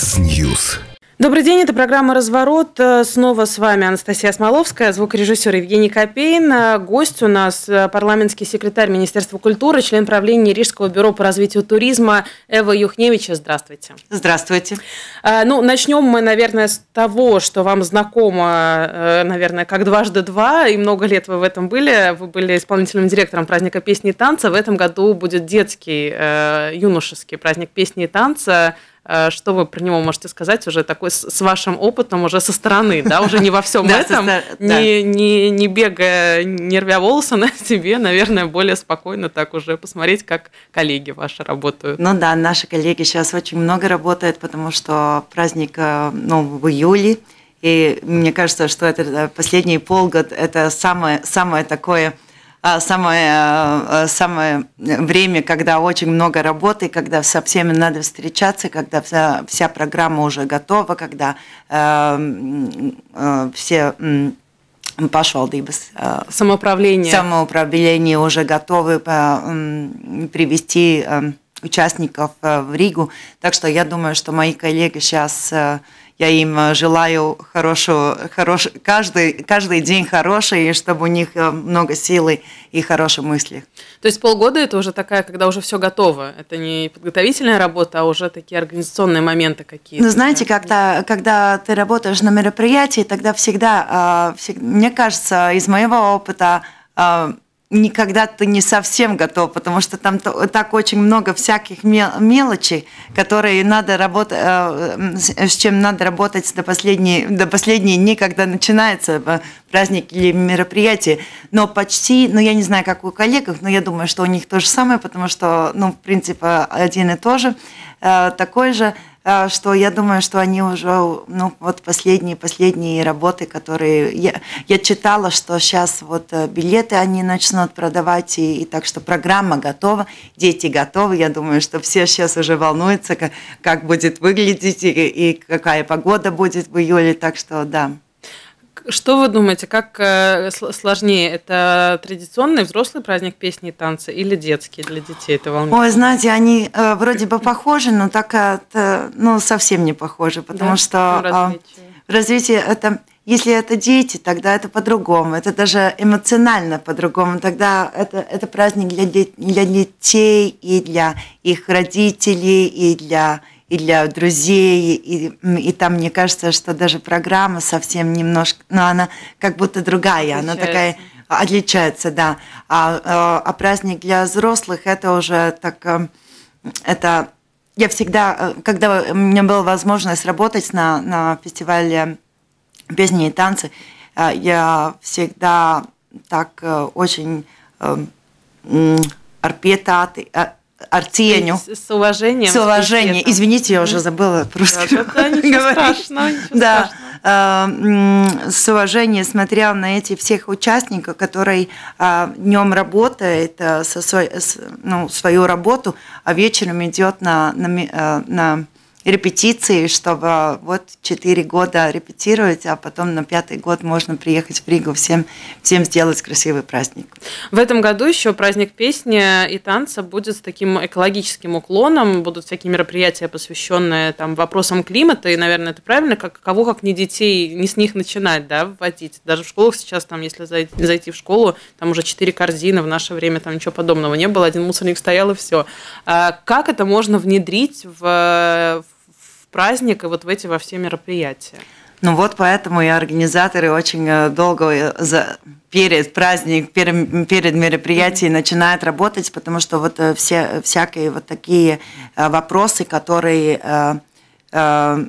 X-News. Добрый день, это программа «Разворот». Снова с вами Анастасия Смоловская, звукорежиссер Евгений Копейн. Гость у нас парламентский секретарь Министерства культуры, член правления Рижского бюро по развитию туризма Эва Юхневича. Здравствуйте. Здравствуйте. Ну, начнем мы, наверное, с того, что вам знакомо, наверное, как дважды два, и много лет вы в этом были. Вы были исполнительным директором праздника песни и танца. В этом году будет детский, юношеский праздник песни и танца – Э, что вы про него можете сказать уже такой с вашим опытом уже со стороны, да, уже не во всем этом, не, не, не бегая, не рвя волосы на себе, наверное, более спокойно так уже посмотреть, как коллеги ваши работают. Ну да, наши коллеги сейчас очень много работают, потому что праздник э, ну, в июле, и мне кажется, что это э, последний полгода, это самое, самое такое самое, а, самое время, когда очень много работы, когда со всеми надо встречаться, когда вся, вся программа уже готова, когда э, э, все pašvaldības самоуправление. самоуправление уже готовы привести участников в Ригу. Так что я думаю, что мои коллеги сейчас я им э, желаю хорошего, хорош, каждый, каждый день хороший, и чтобы у них э, много силы и хорошие мысли. То есть полгода это уже такая, когда уже все готово. Это не подготовительная работа, а уже такие организационные моменты какие-то. Ну, знаете, когда, когда ты работаешь на мероприятии, тогда всегда, а, всегда мне кажется, из моего опыта, а, никогда ты не совсем готов, потому что там так очень много всяких мелочей, которые надо работать, э, с чем надо работать до последней, до последней дни, когда начинается э, праздник или мероприятие. Но почти, ну я не знаю, как у коллег, но я думаю, что у них то же самое, потому что, ну, в принципе, один и то же, э, такой же – что я думаю, что они уже, ну, вот последние, последние работы, которые я, я читала, что сейчас вот э, билеты они начнут продавать, и, и так что программа готова, дети готовы, я думаю, что все сейчас уже волнуются, как, как будет выглядеть и, и какая погода будет в июле, так что да. Что вы думаете, как э, сложнее? Это традиционный взрослый праздник песни и танца или детский для детей? Это волнует? Ой, знаете, они э, вроде бы похожи, но так это, ну, совсем не похожи, потому да? что развитие. Э, развитие это если это дети, тогда это по-другому. Это даже эмоционально по-другому. Тогда это, это праздник для, для детей и для их родителей, и для и для друзей, и, и там, мне кажется, что даже программа совсем немножко, ну, она как будто другая, отличается. она такая отличается, да. А, а, а праздник для взрослых это уже так, э, это я всегда, э, когда у меня была возможность работать на, на фестивале песни и танцы, э, я всегда так очень арпетаты, ar cieņu. С уважением. С уважением. Извините, я уже забыла просто да, ничего страшного, ничего да. Страшного. С уважением смотрел на эти всех участников, которые а, днем работает а, со свой, ну, свою работу, а вечером идет на, на, а, на репетиции, чтобы вот четыре года репетировать, а потом на пятый год можно приехать в Ригу, всем, всем сделать красивый праздник. В этом году еще праздник песни и танца будет с таким экологическим уклоном, будут всякие мероприятия, посвященные там, вопросам климата, и, наверное, это правильно, как, кого как не детей, не с них начинать, да, вводить. Даже в школах сейчас, там, если зайти, в школу, там уже четыре корзины, в наше время там ничего подобного не было, один мусорник стоял и все. А как это можно внедрить в праздник и вот в эти во все мероприятия. Ну вот поэтому и организаторы очень э, долго э, за, перед праздник, перед, перед мероприятием начинают работать, потому что вот э, все всякие вот такие вопросы, которые э, э,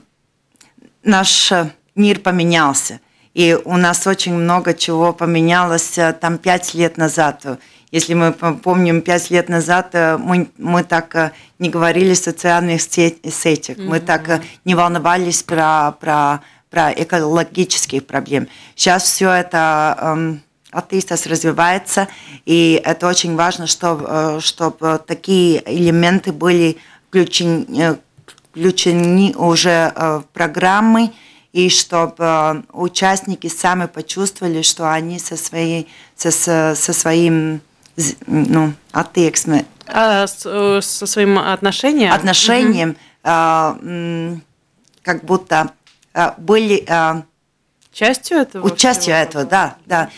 наш мир поменялся. И у нас очень много чего поменялось там пять лет назад. Если мы помним, пять лет назад э, мы, мы так э, не говорили о социальных сетях, mm-hmm. мы так э, не волновались про, про, про экологические проблемы. Сейчас все это эм, развивается, и это очень важно, чтобы, чтобы такие элементы были включены, включены уже в программы, и чтобы участники сами почувствовали, что они со, своей, со, со своим ну, attieksme. А, с, со своим отношением? Отношением. Угу. А, как будто были частью этого? Частью этого, да, да.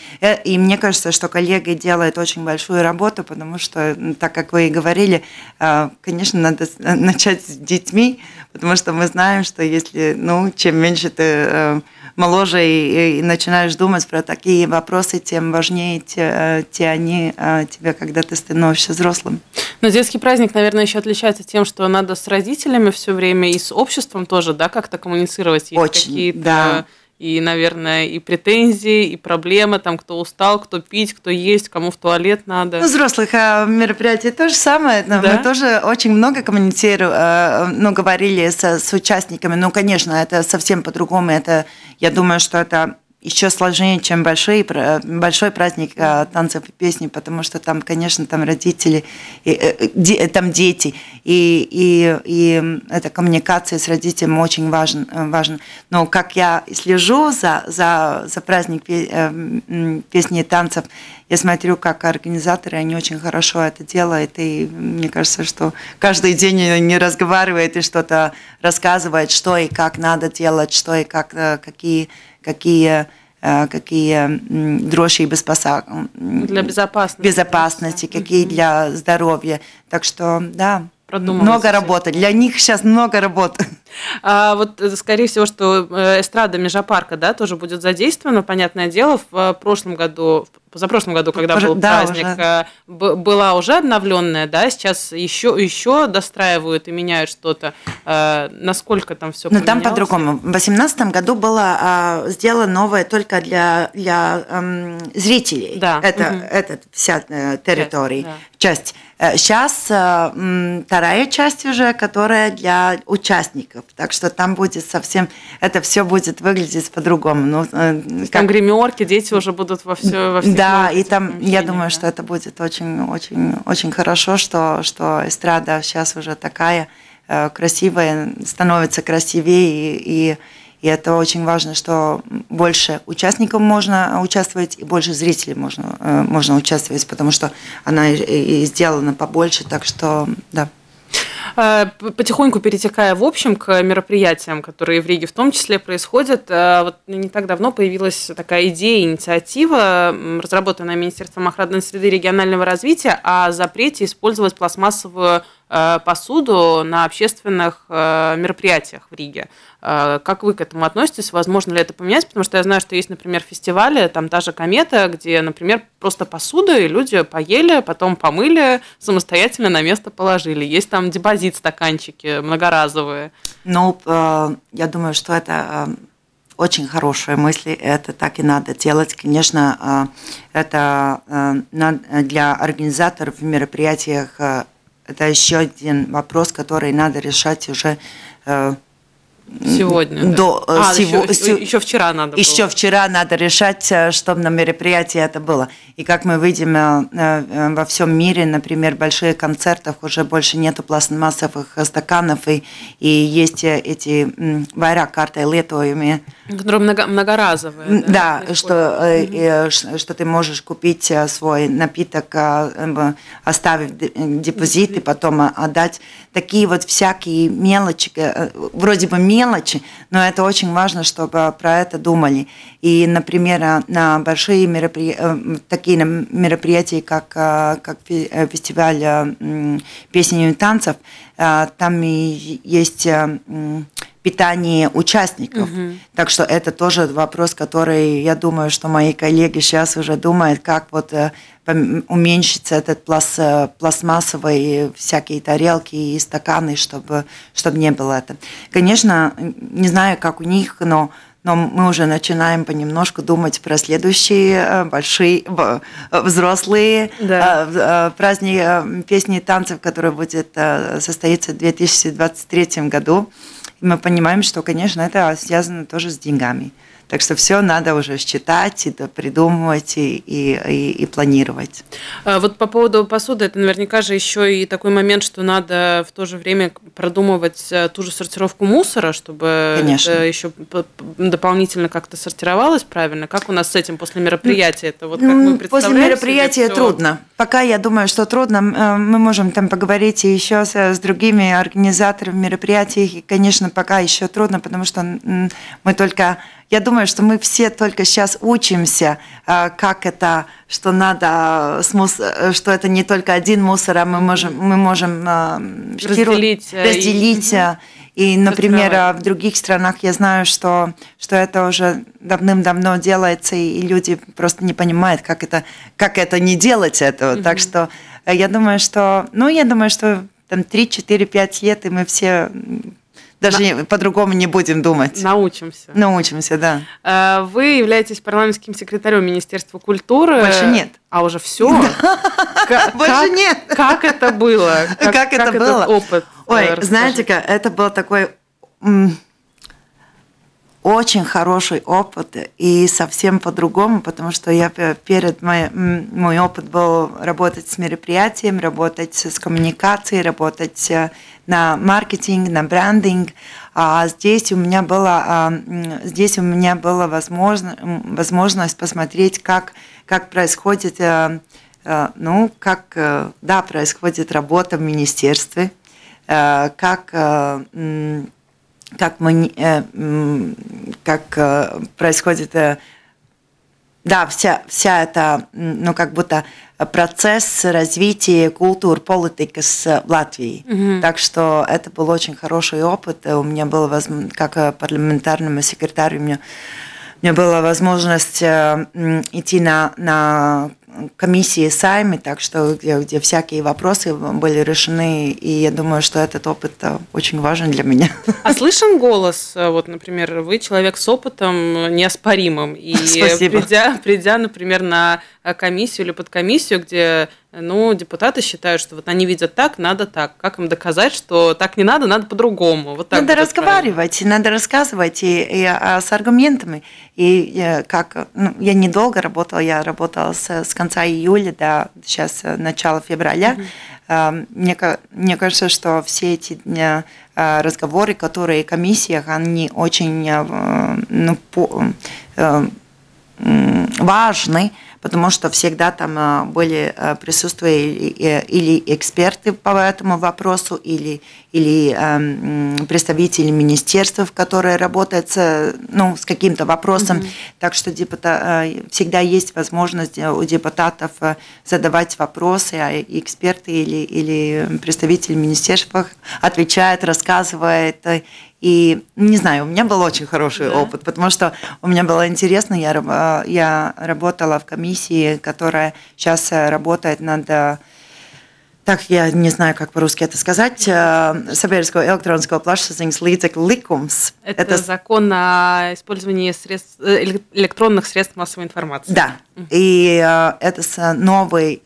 И мне кажется, что коллеги делают очень большую работу, потому что, так как вы и говорили, конечно, надо начать с детьми, потому что мы знаем, что если, ну, чем меньше ты моложе и, и начинаешь думать про такие вопросы, тем важнее те, те они а, тебе, когда ты становишься взрослым. Но детский праздник, наверное, еще отличается тем, что надо с родителями все время и с обществом тоже, да, как-то коммуницировать. Есть Очень, да и, наверное, и претензии, и проблемы, там, кто устал, кто пить, кто есть, кому в туалет надо. Ну, взрослых а, мероприятий то же самое. Да? Мы тоже очень много коммуницируем, а, ну, говорили с, с участниками. Ну, конечно, это совсем по-другому. Это, я думаю, что это еще сложнее, чем большой, большой праздник а, танцев и песни, потому что там, конечно, там родители, и, и, э, там дети, и, и, и эта коммуникация с родителями очень важен, важен. Но как я слежу за, за, за праздник э, песни и танцев, я смотрю, как организаторы, они очень хорошо это делают, и мне кажется, что каждый день они разговаривают и что-то рассказывают, что и как надо делать, что и как, э, какие какие э, какие дрожжи и безопасности, для безопасности, безопасности какие для здоровья. Так что, да, много работы. Для них сейчас много работы. А вот, э, скорее всего, что эстрада Межапарка, да, тоже будет задействована, понятное дело, в прошлом году, позапрошлом году, когда был да, праздник, уже. была уже обновленная, да, сейчас еще, еще достраивают и меняют что-то. Насколько там все Но там по-другому. В 2018 году было а, сделано новое только для, для эм, зрителей. Да. Это, угу. это вся э, территория, часть. Да. часть. Сейчас э, вторая часть уже, которая для участников. Так что там будет совсем, это все будет выглядеть по-другому. Ну, э, как... Там гримерки, дети уже будут во все во Да, и там, я думаю, да? что это будет очень, очень, очень хорошо, что, что эстрада сейчас уже такая э, красивая, становится красивее и, и и это очень важно, что больше участников можно участвовать и больше зрителей можно, э, можно участвовать, потому что она и сделана побольше, так что да. Э, потихоньку перетекая в общем к мероприятиям, которые в Риге в том числе происходят, э, вот не так давно появилась такая идея, инициатива, разработанная Министерством охраны среды регионального развития о запрете использовать пластмассовую Э, посуду на общественных мероприятиях в Риге. Как вы к этому относитесь? Возможно ли это поменять? Потому что я знаю, что есть, например, фестивали, там та же комета, где, например, просто посуда, и люди поели, потом помыли, самостоятельно на место положили. Есть там депозит, стаканчики многоразовые. Ну, я думаю, что это очень хорошая мысль, это так и надо делать. Конечно, это для организаторов мероприятиях это еще один вопрос, который надо решать уже э, Сегодня. До, да. а, сего, еще, еще вчера надо Еще было. вчера надо решать, э, чтобы на мероприятии это было. И как мы видим э, э, во всем мире, например, больших концертах уже больше нету пластмассовых стаканов, и, и есть эти вайрак карты летовыми. Которые много, многоразовые. Да, да что, mm-hmm. что ты можешь купить свой напиток, оставив депозит и потом отдать. Такие вот всякие мелочи, вроде бы мелочи, но это очень важно, чтобы про это думали. И, например, на большие мероприятия, э, такие мероприятия, как, э, как э, фестиваль песни и танцев, там и есть питание участников. Угу. Так что это тоже вопрос, который, я думаю, что мои коллеги сейчас уже думают, как вот уменьшится этот пласт, пластмассовые всякие тарелки и стаканы, чтобы, чтобы не было это. Конечно, не знаю, как у них, но но мы уже начинаем понемножку думать про следующие э, большие э, взрослые да. Э, праздники песни и танцев, которые будет состоиться в 2023 году. Мы понимаем, что, конечно, это связано тоже с деньгами. Так что все надо уже считать, и придумывать и, и, и, и планировать. А вот по поводу посуды, это наверняка же еще и такой момент, что надо в то же время продумывать э, ту же сортировку мусора, чтобы Конечно. это еще дополнительно как-то сортировалось правильно. Как у нас с этим после мероприятия? Это вот как мы После мероприятия трудно. Пока я думаю, что трудно. Э, мы можем там поговорить еще с, с другими организаторами мероприятий. И, конечно, пока еще трудно, потому что мы только я думаю, что мы все только сейчас учимся, э, как это, что надо, что это не только один мусор, а мы можем, мы можем разделить, разделить и, и, например, в других странах я знаю, что, что это уже давным-давно делается, и люди просто не понимают, как это, как это не делать этого. Mm-hmm. Так что э, я думаю, что, ну, я думаю, что там 3, 4, 5 лет, и мы все даже На... по-другому не будем думать. Научимся. Научимся, да. Э, вы являетесь парламентским секретарем Министерства культуры. Больше нет. А уже все? Больше нет. Как это было? Как это было? опыт Ой, знаете-ка, это был такой очень хороший опыт и совсем по-другому, потому что я перед мой, мой опыт был работать с мероприятием, работать с коммуникацией, работать э, на маркетинг, на брендинг. А здесь у меня была, здесь у меня была возможно, возможность посмотреть, как, как происходит, э, э, ну, как, да, происходит работа в министерстве, как как, мы, э, как э, происходит, э, да, вся, вся эта, ну, как будто процесс развития культур, политики с Латвией. Mm-hmm. Так что это был очень хороший опыт. У меня было, возможность, как парламентарному секретарю, у меня, у меня была возможность идти на, на комиссии сами, так что где, где всякие вопросы были решены, и я думаю, что этот опыт э, очень важен для меня. А слышен голос, э, вот, например, вы человек с опытом неоспоримым, и Спасибо. придя, придя, например, на комиссию или подкомиссию, где ну, депутаты считают, что вот они видят так, надо так. Как им доказать, что так не надо, надо по-другому? Вот так надо разговаривать, правильно. надо рассказывать и, и а, с аргументами. И э, как, ну, я недолго работала, я работала с, с конца июля до сейчас э, начала февраля. Mm-hmm. Мне, мне кажется, что все эти разговоры, которые в комиссиях, они очень ну, по, важны, потому что всегда там э, были э, присутствия или эксперты по этому вопросу, или, или эм, представители министерств, которые работают с, ну, с каким-то вопросом. Mm-hmm. Так что депутат, э, всегда есть возможность у депутатов задавать вопросы, а эксперты или, или представители министерств отвечают, рассказывают и не знаю, у меня был очень хороший да. опыт, потому что у меня было интересно, я, я работала в комиссии, которая сейчас работает над так, я не знаю, как по-русски это сказать, Сабельского электронского плашsaziņas līdzekļu likums. Это, это закон о использовании средств, э, электронных средств массовой информации. Да, и это новый,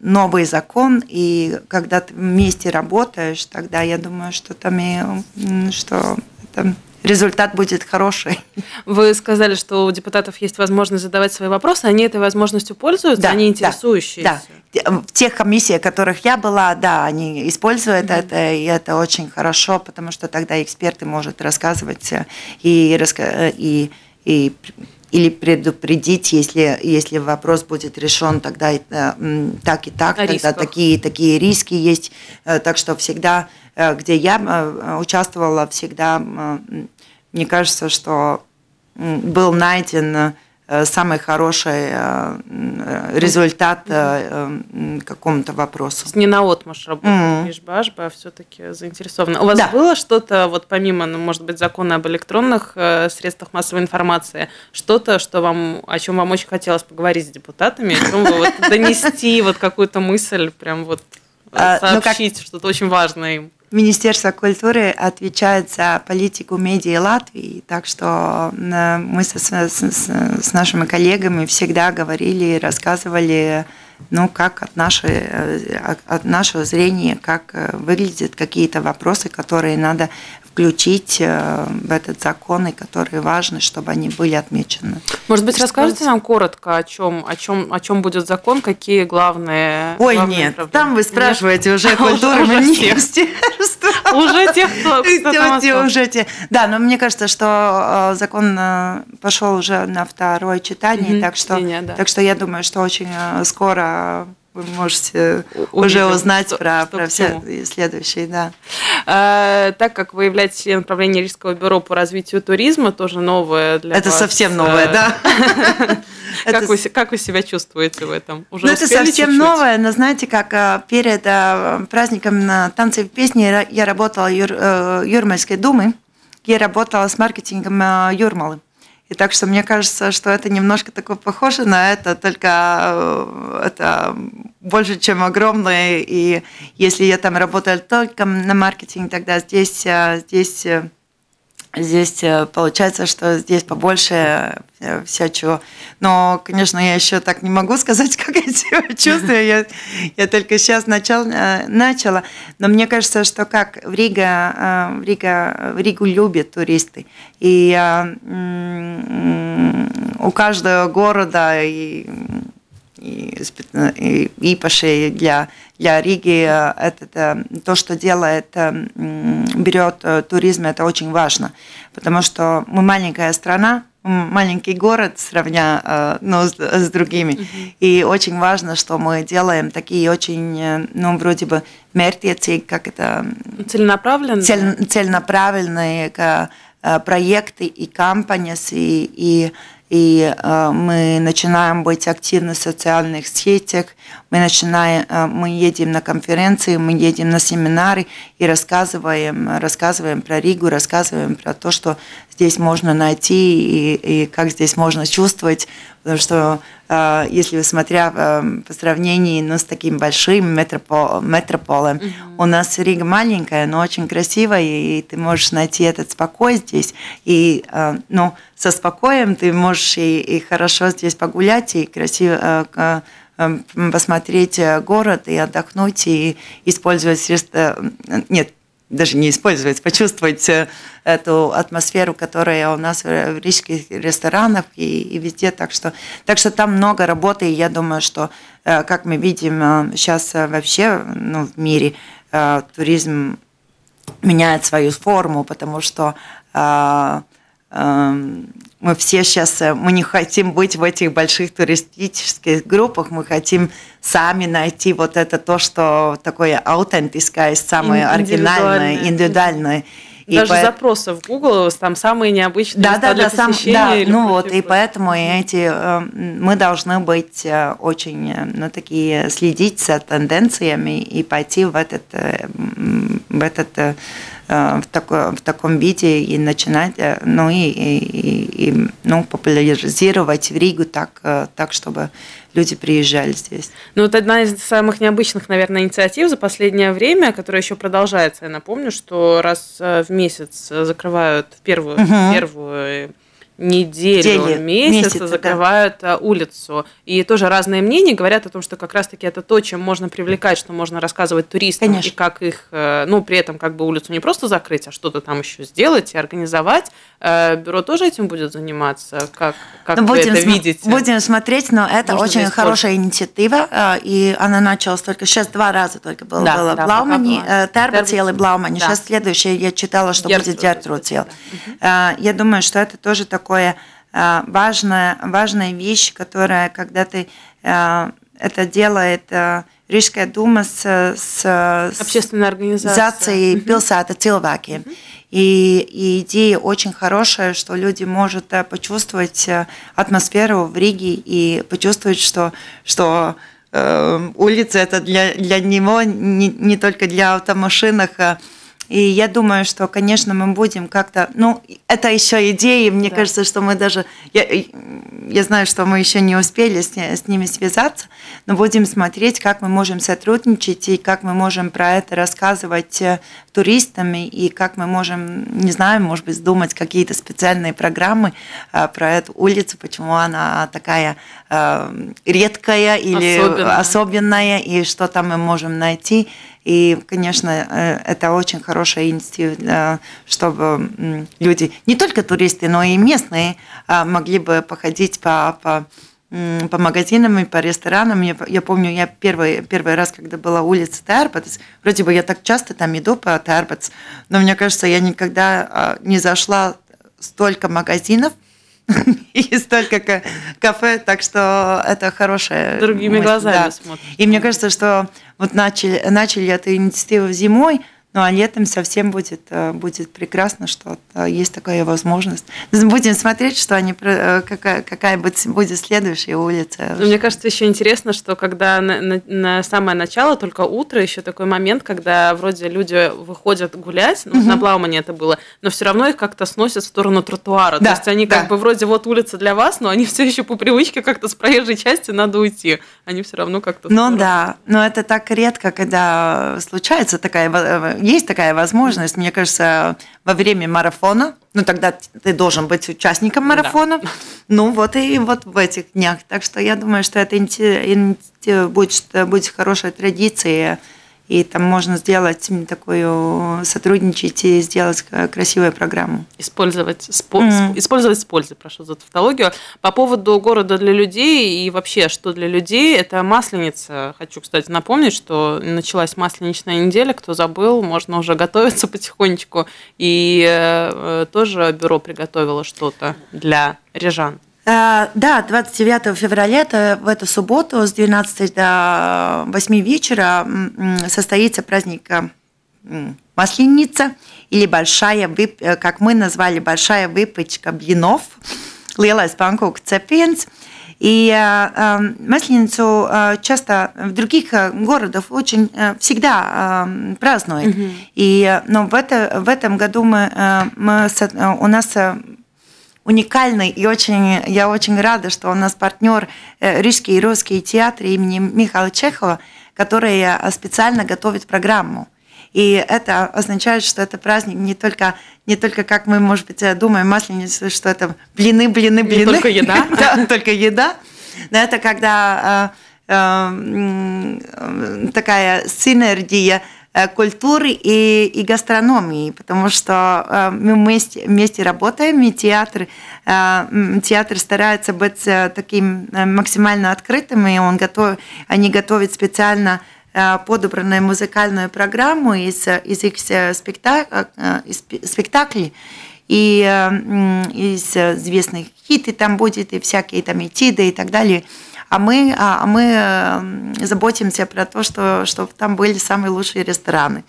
новый закон, и когда ты вместе работаешь, тогда я думаю, что там и, что это результат будет хороший. Вы сказали, что у депутатов есть возможность задавать свои вопросы. Они этой возможностью пользуются? Да, они интересующиеся? Да. В тех комиссиях, в которых я была, да, они используют mm-hmm. это, и это очень хорошо, потому что тогда эксперты могут рассказывать и, и, и или предупредить, если, если вопрос будет решен, тогда так и так, О тогда такие, такие риски есть. Э, так что всегда Э, где я э, участвовала всегда, мне кажется, что был найден э, самый хороший результат какому-то вопросу. Не на отмаш работает mm. Башба, а все-таки заинтересована. У вас да. было что-то, вот помимо, ну, может быть, закона об электронных средствах массовой информации, что-то, что вам, о чем вам очень хотелось поговорить с депутатами, о чем вы вот донести вот какую-то мысль, прям вот а, ну, сообщить что-то очень важное им? Министерство культуры отвечает за политику медиа Латвии, так что мы со, с, с нашими коллегами всегда говорили, рассказывали, ну, как от, нашей, э, от нашего зрения, как э, выглядят какие-то вопросы, которые надо включить в этот закон, и которые важны, чтобы они были отмечены. Может быть, расскажите нам коротко, о чем, о чем, о чем будет закон, какие главные... Ой, главные нет, проблемы? там вы спрашиваете нет? уже культуру министерства. Уже тех, кто, кто уже те. Да, но мне кажется, что закон пошел уже на второе читание, так что, так что я думаю, что очень скоро вы можете Увидим, уже узнать что, про, что про все следующие, да. А, так как вы являетесь членом правления Рижского бюро по развитию туризма, тоже новое для Это вас. совсем новое, э, да. Как вы, как вы себя чувствуете в этом? Уже ну, это совсем новое, но знаете, как э, перед э, праздником танцев и песни я работала в Юрмальской думы, я работала с маркетингом Юрмалы. И так что мне кажется, что это немножко такое похоже на это, только э, это больше, чем огромное. И если я там работала только на маркетинге, тогда здесь, э, здесь э, Здесь э, получается, что здесь побольше э, всячего. Но, конечно, я еще так не могу сказать, как я себя чувствую. Я, я только сейчас начал, э, начала. Но мне кажется, что как в Рига, в Рига, в Ригу любят туристы. И у каждого города и и, и, и пошли для для Риги э, это, то, что делает, э, берет э, туризм, это очень важно, потому что мы маленькая страна, маленький город, сравня ну, с, с другими. Mm-hmm. И очень важно, что мы делаем такие очень, ну, вроде бы, мертвецы, как это... Целенаправленные? Цель, целенаправленные проекты и компании, и, и и э, мы начинаем быть активны в социальных сетях, мы начинаем, э, мы едем на конференции, мы едем на семинары и рассказываем, рассказываем про Ригу, рассказываем про то, что здесь можно найти и, и как здесь можно чувствовать, потому что э, если смотря по сравнению ну, с таким большим метропол, метрополем, mm-hmm. у нас Рига маленькая, но очень красивая, и ты можешь найти этот спокой здесь, и ну, со спокоем ты можешь и, и хорошо здесь погулять, и красиво э, э, посмотреть э, город, и отдохнуть, и использовать средства... Нет, даже не использовать, почувствовать эту атмосферу, которая у нас в рижских ресторанах и, и везде. Так что, так что там много работы, и я думаю, что, как мы видим сейчас вообще ну, в мире, туризм меняет свою форму, потому что Эм, мы все сейчас, э, мы не хотим быть в этих больших туристических группах, мы хотим сами найти вот это то, что такое аутентическое, самое оригинальное, индивидуальное. И Даже по... запросы в Google там самые необычные да, да, да, сам, да, ну вот, и поэтому эти, эм, мы должны быть э, очень, э, ну, такие, следить за тенденциями и пойти в этот, в этот Э, в, тако, в таком виде и начинать, э, ну и, и, и ну, популяризировать в Ригу так, э, так, чтобы люди приезжали здесь. Ну вот одна из самых необычных, наверное, инициатив за последнее время, которая еще продолжается, я напомню, что раз в месяц закрывают первую, угу. первую неделю, Дели, месяц месяца, закрывают да. улицу. И тоже разные мнения говорят о том, что как раз-таки это то, чем можно привлекать, что можно рассказывать туристам, Конечно. и как их, э, ну, при этом как бы улицу не просто закрыть, а что-то там еще сделать и организовать. Э, бюро тоже этим будет заниматься? Как, как ну, вы будем это видите? Будем смотреть, но это можно очень хорошая инициатива, э, и она началась только сейчас два раза только было, да, было да, Блаумани, Тербацел и Блаумани. Да. Сейчас следующее я читала, что Гертруд, будет Гертруцел. Да. Я думаю, что это тоже такой такое э, важная, важная вещь, которая, когда ты э, это делает э, Рижская дума с, с, общественной организацией Пилсата Cilvēkiem. И, и идея очень хорошая, что люди могут почувствовать атмосферу в Риге и почувствовать, что, что э, улица это для, для него не, не только для автомашинах, а и я думаю, что, конечно, мы будем как-то... Ну, это еще идеи. Мне да. кажется, что мы даже... Я, я знаю, что мы еще не успели с, с ними связаться, но будем смотреть, как мы можем сотрудничать и как мы можем про это рассказывать э, туристам и как мы можем, не знаю, может быть, думать какие-то специальные программы э, про эту улицу, почему она такая э, редкая или особенная, особенная и что там мы можем найти. И, конечно, это очень хорошая инициатива, чтобы люди, не только туристы, но и местные, могли бы походить по, по по магазинам и по ресторанам. Я, я помню, я первый, первый раз, когда была улица Тербац, вроде бы я так часто там иду по Тербац, но мне кажется, я никогда не зашла столько магазинов, и столько кафе, так что это хорошая Другими мысль, глазами да. смотришь. И мне кажется, что вот начали, начали эту инициативу зимой, ну а летом совсем будет, э, будет прекрасно, что есть такая возможность. Будем смотреть, что они, э, какая, какая будет следующая улица. Ну, мне кажется, еще интересно, что когда на, на, на самое начало, только утро, еще такой момент, когда вроде люди выходят гулять, ну, угу. на Блаумане это было, но все равно их как-то сносят в сторону тротуара. Да, То есть они да. как бы вроде вот улица для вас, но они все еще по привычке как-то с проезжей части надо уйти. Они все равно как-то... Ну да, но это так редко, когда случается такая э, есть такая возможность, мне кажется, во время марафона, ну тогда ты должен быть участником марафона, да. ну вот и вот в этих днях. Так что я думаю, что это будет, будет хорошая традиция и там можно сделать такую, сотрудничать и сделать красивую программу. Использовать, спо, mm. использовать с пользой, прошу за тавтологию. По поводу города для людей и вообще, что для людей, это Масленица. Хочу, кстати, напомнить, что началась Масленичная неделя, кто забыл, можно уже готовиться потихонечку. И э, тоже бюро приготовило что-то для рижан. Э, да, 29 февраля, это в эту субботу с 12 до 8 вечера состоится праздник э, Масленица или большая, вып... Э, как мы назвали, большая выпечка блинов, lielais pankūku cepiens. И э, Масленицу э, часто в других городах очень э, всегда э, празднуют. Mm-hmm. И, но в, это, в этом году мы, э, мы, у нас уникальный и очень, я очень рада, что у нас партнер э, Рижский и Русский театр имени Михаила Чехова, который э, специально готовит программу. И это означает, что это праздник не только, не только как мы, может быть, э, думаем, масленицу, что это блины, блины, блины. Не только еда. Да, только еда. Но это когда такая синергия культуры и, и гастрономии, потому что э, мы вместе, вместе работаем, и театр, э, театр старается быть таким максимально открытым, и он готов, они готовят специально подобранную музыкальную программу из, из их спектак, из спектаклей, и из известных хиты там будет, и всякие там этиды и так далее – а мы, а, а мы эм, заботимся про то, что, чтобы там были самые лучшие рестораны.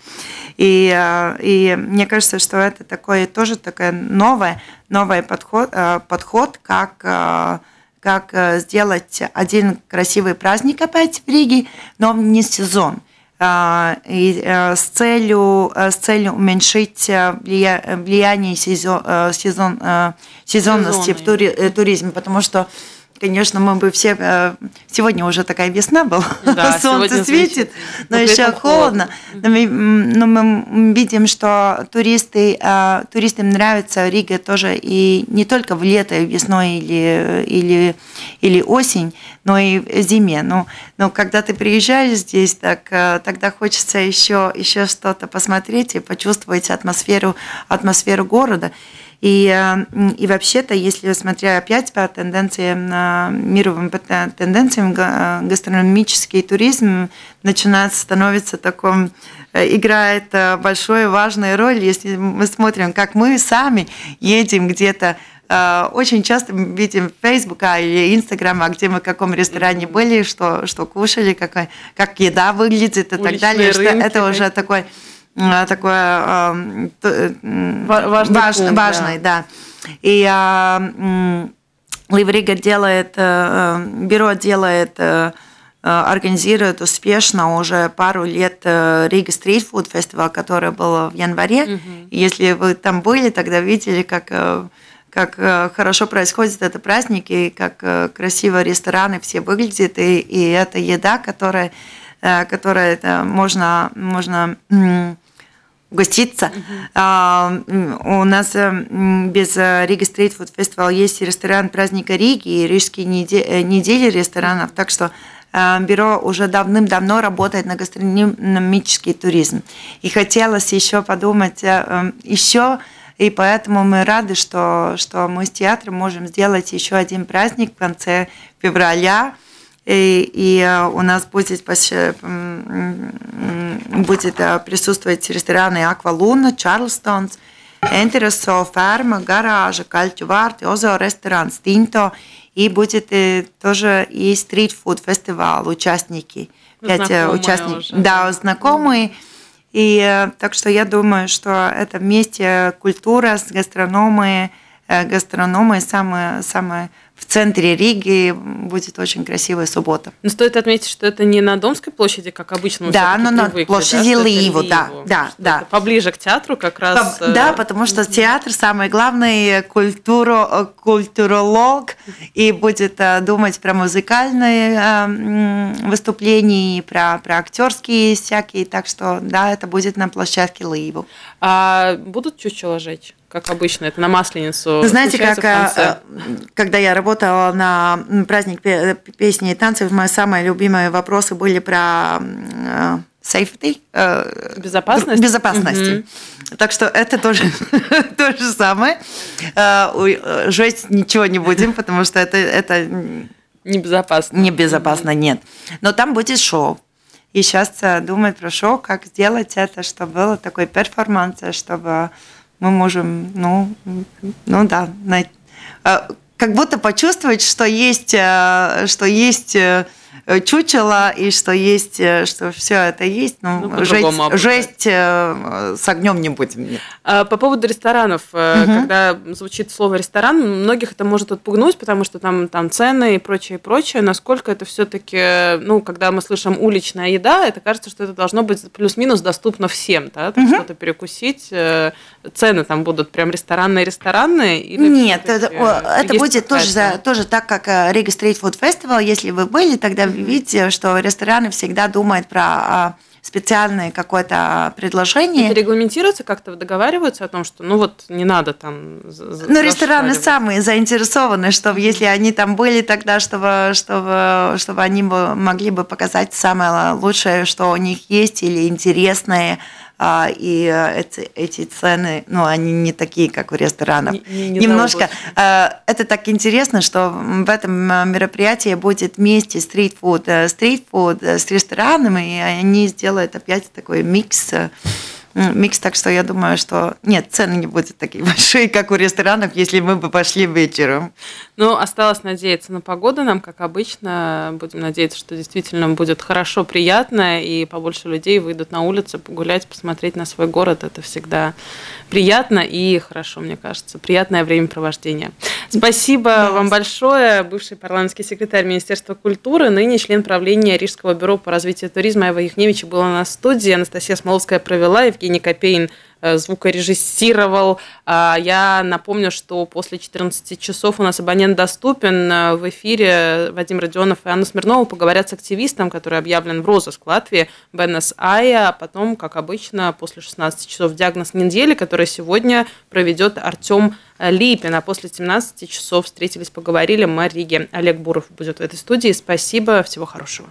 И, э, и мне кажется, что это такое тоже такое новое, новый подход, э, подход как э, как сделать один красивый праздник опять в Риге, но не сезон. И с целью, с целью уменьшить влияние сезон, сезон, сезонности Сезонные. в туризме, потому что конечно, мы бы все... Э, сегодня уже такая весна была, да, солнце светит, но, но еще холодно. Но мы, но мы видим, что туристы, э, туристам нравится Рига тоже и не только в лето, весной или, или, или осень, но и в зиме. Но, но когда ты приезжаешь здесь, так, э, тогда хочется еще, еще что-то посмотреть и почувствовать атмосферу, атмосферу города. И, э, и вообще-то, если смотря опять по тенденциям, мировым тенденциям, гастрономический туризм начинает становиться таком э, играет э, большую важную роль, если мы смотрим, как мы сами едем где-то очень часто видим Facebook или Инстаграма, где мы в каком ресторане были, что, что кушали, как, как еда выглядит и Уличные так далее. Рынки, что это уже такой Э, такое э, важный, важ, пункт, важный да. да. И а, Ливрига делает, э, бюро делает организирует успешно уже пару лет Рига Стрит Фуд фестиваль, который был в январе. Угу. Если вы там были, тогда видели, как как хорошо происходит этот праздник и как красиво рестораны все выглядят и, и эта еда, которая, которая можно можно угоститься. Uh-huh. У нас э, без э, Рига Стрит Фуд Фестивал есть ресторан праздника Риги и рижские э, недели ресторанов, так что бюро уже давным-давно работает на гастрономический туризм. И хотелось еще подумать, еще и поэтому мы рады, что, что мы с театром можем сделать еще один праздник в конце февраля. И, и у нас будет, будет присутствовать рестораны Аквалуна, Чарлстонс, Энтересо, Ферма, Гаража, Кальтю Варт, Озо, ресторан Стинто. И будет тоже и стритфуд фестивал, участники. Пять участников. Уже. Да, знакомые. Mm-hmm и э, так что я думаю, что это вместе культура с гастрономой, э, гастрономой самое, самое в центре Риги будет очень красивая суббота. Но стоит отметить, что это не на Домской площади, как обычно. Да, но на площади да, Ливу, да, да, да. Поближе к театру как раз. По, да, э, потому что театр самый главный культуру, культуролог и будет думать про музыкальные выступления, про, про актерские всякие, так что да, это будет на площадке Ливу. А будут чучело жечь? как обычно, это на Масленицу. Знаете, как э, когда я работала на праздник песни и танцев, мои самые любимые вопросы были про э, safety, э, безопасность. безопасности. Угу. Так что это тоже то же самое. Жесть ничего не будем, потому что это, это небезопасно. Небезопасно, нет. Но там будет шоу. И сейчас думают про шоу, как сделать это, чтобы было такой перформанс, чтобы мы можем, ну, ну да, на, а, как будто почувствовать, что есть, э, что есть э, чучело и что есть, э, что все это есть, ну, ну жесть, жесть с огнем не будем. А, по поводу ресторанов, угу. когда звучит слово ресторан, многих это может отпугнуть, потому что там, там цены и прочее, и прочее. Насколько это все-таки, ну, когда мы слышим уличная еда, это кажется, что это должно быть плюс-минус доступно всем, да, угу. что-то перекусить, цены там будут прям ресторанные-ресторанные? Или Нет, это, это будет тоже, тоже так, как э, Рига Стрит Фуд Фестивал. Если вы были, тогда вы видите, что рестораны всегда думают про а, специальное какое-то предложение. Это регламентируется как-то, договариваются о том, что ну вот не надо там Ну, рестораны самые заинтересованы, чтобы если они там были тогда, чтобы, чтобы, чтобы они могли бы показать самое лучшее, что у них есть, или интересное, и э, эти, эти цены, ну, они не такие, как в ресторанах. Не, не Немножко. Э, это так интересно, что в этом э, мероприятии будет вместе стритфуд, стритфуд с ресторанами, и они сделают опять такой микс микс, так что я думаю, что нет, цены не будут такие большие, как у ресторанов, если мы бы пошли вечером. Ну, осталось надеяться на погоду нам, как обычно. Будем надеяться, что действительно будет хорошо, приятно, и побольше людей выйдут на улицу погулять, посмотреть на свой город. Это всегда приятно и хорошо, мне кажется. Приятное времяпровождение. Спасибо да. вам большое. Бывший парламентский секретарь Министерства культуры, ныне член правления Рижского бюро по развитию туризма Ева Яхневича была на студии. Анастасия Смоловская провела, Евгений Копейн Э, звукорежиссировал. А, я напомню, что после 14 часов у нас абонент доступен. Э, в эфире Вадим Родионов и Анна Смирнова поговорят с активистом, который объявлен в розыск Латвии, Беннес Ая. А потом, как обычно, после 16 часов диагноз недели, который сегодня проведет Артем Липин. А после 17 часов встретились, поговорили. Мэр Риги Олег Буров будет в этой студии. Спасибо, всего хорошего.